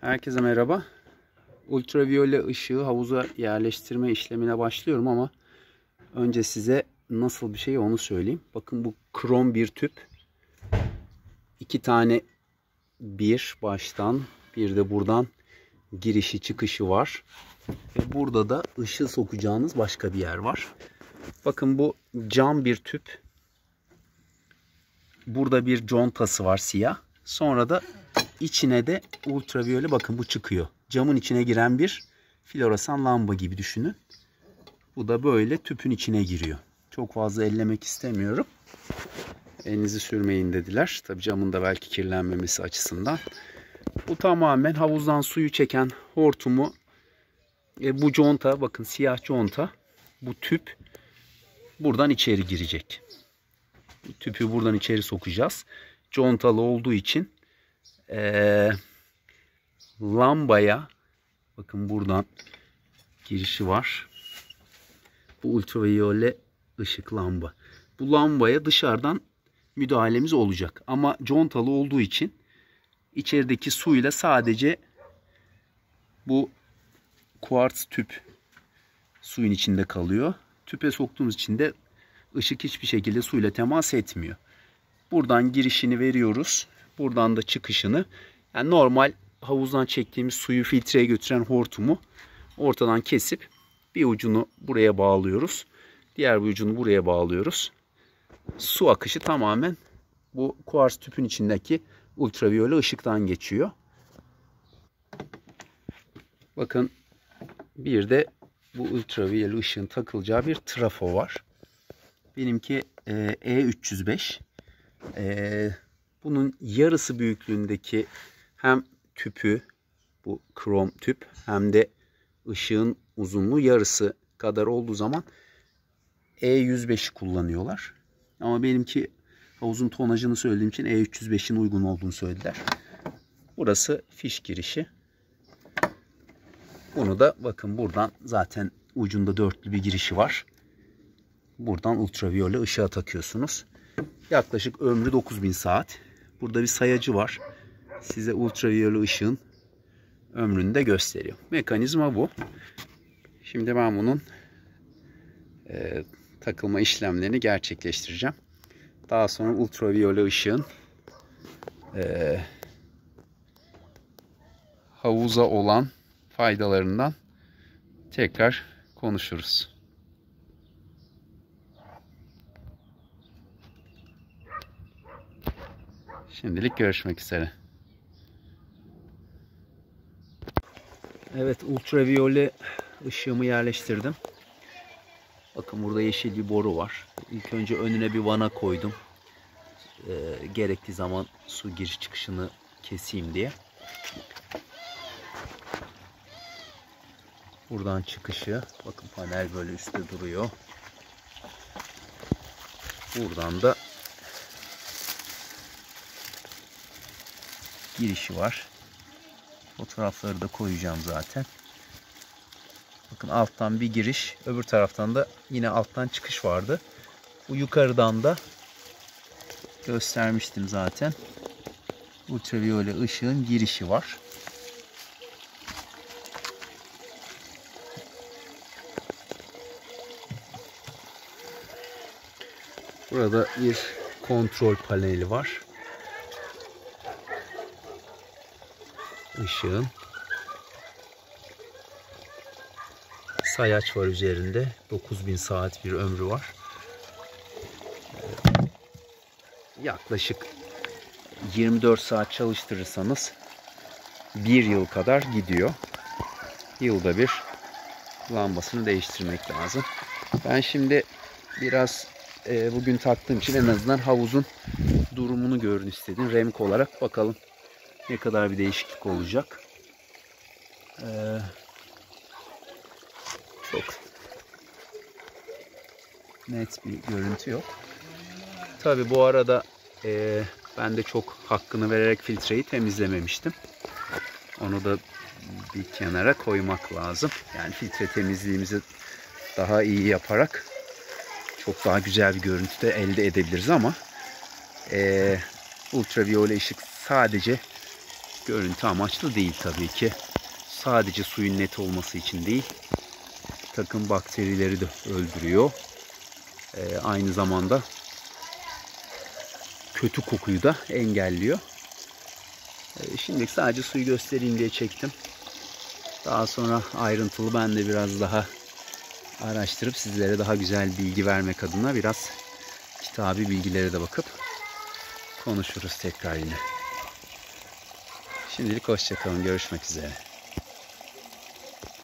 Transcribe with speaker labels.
Speaker 1: Herkese merhaba. Ultraviyole ışığı havuza yerleştirme işlemine başlıyorum ama önce size nasıl bir şey onu söyleyeyim. Bakın bu krom bir tüp. İki tane bir baştan bir de buradan girişi çıkışı var. Ve burada da ışığı sokacağınız başka bir yer var. Bakın bu cam bir tüp. Burada bir contası var siyah. Sonra da içine de ultraviyole bakın bu çıkıyor. Camın içine giren bir floresan lamba gibi düşünün. Bu da böyle tüpün içine giriyor. Çok fazla ellemek istemiyorum. Elinizi sürmeyin dediler. Tabi camın da belki kirlenmemesi açısından. Bu tamamen havuzdan suyu çeken hortumu e, bu conta bakın siyah conta bu tüp buradan içeri girecek. Tüpü buradan içeri sokacağız. Contalı olduğu için e, lambaya bakın buradan girişi var. Bu ultraviyole ışık lamba. Bu lambaya dışarıdan müdahalemiz olacak. Ama contalı olduğu için içerideki suyla sadece bu kuartz tüp suyun içinde kalıyor. Tüpe soktuğumuz için de ışık hiçbir şekilde suyla temas etmiyor. Buradan girişini veriyoruz. Buradan da çıkışını. Yani normal havuzdan çektiğimiz suyu filtreye götüren hortumu ortadan kesip bir ucunu buraya bağlıyoruz. Diğer bir ucunu buraya bağlıyoruz. Su akışı tamamen bu kuars tüpün içindeki ultraviyole ışıktan geçiyor. Bakın bir de bu ultraviyole ışığın takılacağı bir trafo var. Benimki E305. E, bunun yarısı büyüklüğündeki hem tüpü bu krom tüp hem de ışığın uzunluğu yarısı kadar olduğu zaman E105'i kullanıyorlar. Ama benimki havuzun tonajını söylediğim için E305'in uygun olduğunu söylediler. Burası fiş girişi. Bunu da bakın buradan zaten ucunda dörtlü bir girişi var. Buradan ultraviyole ışığa takıyorsunuz. Yaklaşık ömrü 9000 saat. Burada bir sayacı var. Size ultraviyole ışığın ömrünü de gösteriyor. Mekanizma bu. Şimdi ben bunun e, takılma işlemlerini gerçekleştireceğim. Daha sonra ultraviyole ışığın e, havuza olan faydalarından tekrar konuşuruz. Şimdilik görüşmek üzere. Evet ultraviyole ışığımı yerleştirdim. Bakın burada yeşil bir boru var. İlk önce önüne bir vana koydum. Ee, gerektiği zaman su giriş çıkışını keseyim diye. Buradan çıkışı. Bakın panel böyle üstte duruyor. Buradan da girişi var. Fotoğrafları da koyacağım zaten. Bakın alttan bir giriş. Öbür taraftan da yine alttan çıkış vardı. Bu yukarıdan da göstermiştim zaten. Ultraviyole ışığın girişi var. Burada bir kontrol paneli var. Işığın sayaç var üzerinde. 9000 saat bir ömrü var. Yaklaşık 24 saat çalıştırırsanız bir yıl kadar gidiyor. Yılda bir lambasını değiştirmek lazım. Ben şimdi biraz e, bugün taktığım için en azından havuzun durumunu görün istedim. Remk olarak bakalım ne kadar bir değişiklik olacak. Ee, çok net bir görüntü yok. Tabi bu arada e, ben de çok hakkını vererek filtreyi temizlememiştim. Onu da bir kenara koymak lazım. Yani filtre temizliğimizi daha iyi yaparak çok daha güzel bir görüntü de elde edebiliriz ama e, ultraviyole ışık sadece Görüntü amaçlı değil tabii ki. Sadece suyun net olması için değil. Bir takım bakterileri de öldürüyor. Ee, aynı zamanda kötü kokuyu da engelliyor. Ee, şimdilik sadece suyu göstereyim diye çektim. Daha sonra ayrıntılı ben de biraz daha araştırıp sizlere daha güzel bilgi vermek adına biraz kitabi bilgilere de bakıp konuşuruz tekrar yine. Şimdilik hoşçakalın. Görüşmek üzere.